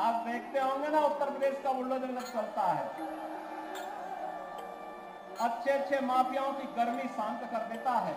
आप देखते होंगे ना, उत्तर प्रदेश का बुलडोजर जब चलता है। अच्छे अच्छे माफियाओं की गर्मी शांत कर देता है।